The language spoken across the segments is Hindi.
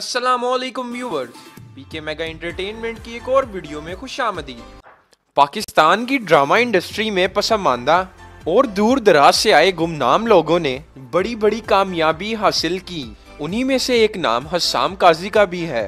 Aslam viewers PK mega entertainment की एक और वीडियो में खुश आमदीद। पाकिस्तान की ड्रामा इंडस्ट्री में पसमानदा और दूर दराज से आए गुमनाम लोगों ने बड़ी बड़ी कामयाबी हासिल की। उन्हीं में से एक नाम हसाम काजी का भी है।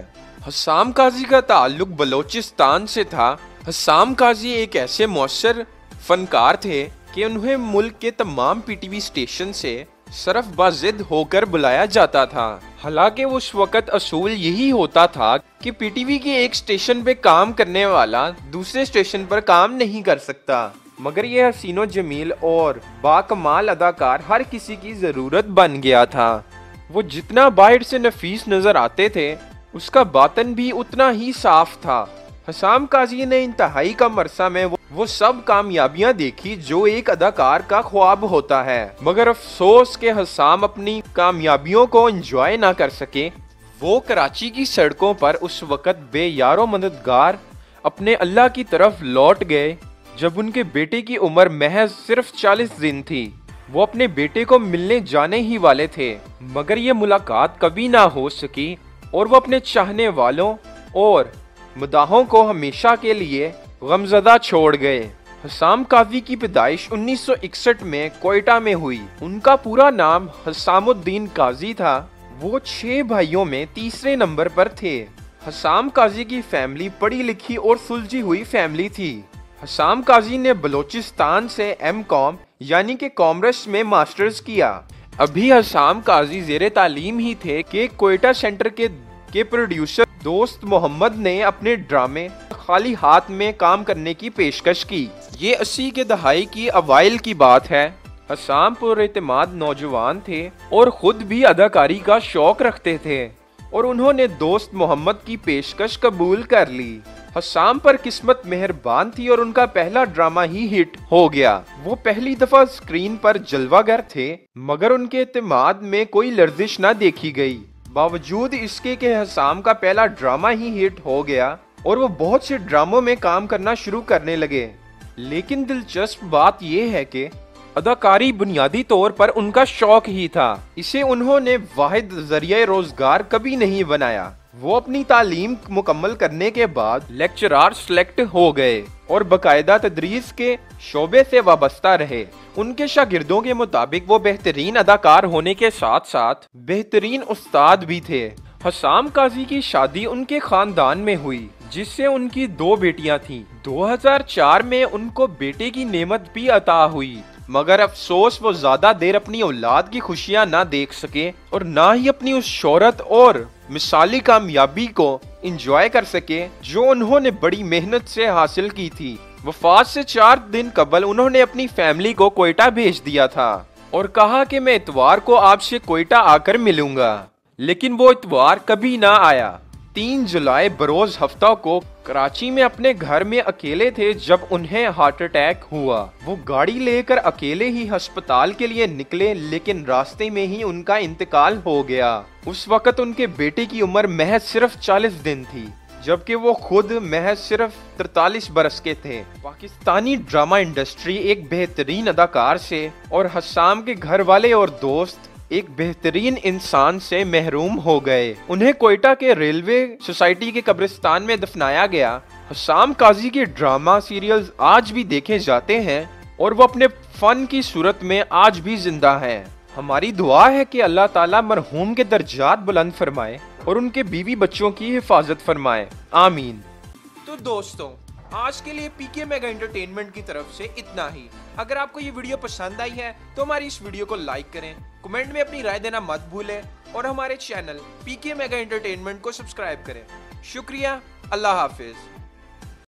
हसाम काजी का ताल्लुक बलोचिस्तान से था। हसाम काजी एक ऐसे मौसर फनकार थे कि उन्हें मुल्क के तमाम पीटीवी स्टेशन से सरफ बाजिद होकर बुलाया जाता था। हालाँकि उस वक्त असूल यही होता था कि पीटीवी के एक स्टेशन पे काम करने वाला दूसरे स्टेशन पर काम नहीं कर सकता। मगर यह हसीनो जमील और बाकमाल अदाकार हर किसी की ज़रूरत बन गया था। वो जितना बाहर से नफीस नज़र आते थे, उसका बातन भी उतना ही साफ़ था। हसाम काजी ने इंतहाई कम अरसा में वो, वो सब कामयाबियाँ देखी जो एक अदाकार का ख्वाब होता है। मगर अफसोस के हसाम अपनी कामयाबियों को एंजॉय ना कर सके वो कराची की सड़कों पर उस वक्त बेयारो मददगार अपने अल्लाह की तरफ़ लौट गए जब उनके बेटे की उम्र महज सिर्फ़ चालीस दिन थी। वो अपने बेटे को मिलने जाने ही वाले थे मगर ये मुलाकात कभी ना हो सकी और वो अपने चाहने वालों और मदाहों को हमेशा के लिए गमजदा छोड़ गए। हसाम काजी की पैदाइश 1961 में कोयटा में हुई। उनका पूरा नाम हसामुद्दीन काजी था। वो छह भाइयों में तीसरे नंबर पर थे। हसाम काजी की फैमिली पढ़ी लिखी और सुलझी हुई फैमिली थी। हसाम काजी ने बलोचिस्तान से एम कॉम, यानी कि कॉमर्स में मास्टर्स किया। अभी हसाम काजी जेर तालीम ही थे कि कोयटा सेंटर के के प्रोड्यूसर दोस्त मोहम्मद ने अपने ड्रामे खाली हाथ में काम करने की पेशकश की। ये अस्सी के दहाई की अवाइल की बात है। हसाम पुरमाद नौजवान थे और खुद भी अदाकारी का शौक रखते थे और उन्होंने दोस्त मोहम्मद की पेशकश कबूल कर ली। हसाम पर किस्मत मेहरबान थी और उनका पहला ड्रामा ही हिट हो गया। वो पहली दफ़ा स्क्रीन पर जलवागर थे, मगर उनके एतमाद में कोई लर्जिश न देखी गई। बावजूद इसके के हसाम का पहला ड्रामा ही हिट हो गया और वो बहुत से ड्रामों में काम करना शुरू करने लगे। लेकिन दिलचस्प बात यह है कि अदाकारी बुनियादी तौर पर उनका शौक ही था। इसे उन्होंने वाहिद ज़रिए रोज़गार कभी नहीं बनाया। वो अपनी तालीम मुकम्मल करने के बाद लेक्चरार सेलेक्ट हो गए और बकायदा तदरीस के शोबे से वाबस्ता रहे। उनके शागिर्दों के मुताबिक वो बेहतरीन अदाकार होने के साथ साथ बेहतरीन उस्ताद भी थे। हसाम काजी की शादी उनके खानदान में हुई, जिससे उनकी दो बेटियाँ थीं। 2004 में उनको बेटे की नेमत भी अता हुई। मगर अफसोस, वो ज़्यादा देर अपनी औलाद की खुशियाँ ना देख सके और ना ही अपनी उस शोहरत और मिसाली कामयाबी को इंजॉय कर सके, जो उन्होंने बड़ी मेहनत से हासिल की थी। वफात से चार दिन कबल उन्होंने अपनी फैमिली को कोयटा भेज दिया था और कहा कि मैं इतवार को आपसे कोयटा आकर मिलूँगा। लेकिन वो इतवार कभी ना आया। तीन जुलाई बरोज हफ़्ता को कराची में अपने घर में अकेले थे जब उन्हें हार्ट अटैक हुआ। वो गाड़ी लेकर अकेले ही अस्पताल के लिए निकले, लेकिन रास्ते में ही उनका इंतकाल हो गया। उस वक्त उनके बेटे की उम्र महज सिर्फ़ 40 दिन थी, जबकि वो खुद महज सिर्फ़ तरतालीस बरस के थे। पाकिस्तानी ड्रामा इंडस्ट्री एक बेहतरीन अदाकार से और हसाम के घर वाले और दोस्त एक बेहतरीन इंसान से महरूम हो गए। उन्हें कोयटा के रेलवे सोसाइटी के कब्रिस्तान में दफनाया गया। हसाम काजी के ड्रामा सीरियल्स आज भी देखे जाते हैं और वो अपने फन की सूरत में आज भी ज़िंदा हैं। हमारी दुआ है कि अल्लाह ताला मरहूम के दर्जात बुलंद फरमाए और उनके बीवी बच्चों की हिफाजत फरमाए। आमीन। तो दोस्तों, आज के लिए पीके मेगा एंटरटेनमेंट की तरफ़ से इतना ही। अगर आपको ये वीडियो पसंद आई है तो हमारी इस वीडियो को लाइक करें कमेंट में अपनी राय देना मत भूलें और हमारे चैनल पीके मेगा एंटरटेनमेंट को सब्सक्राइब करें। शुक्रिया, अल्लाह हाफिज़।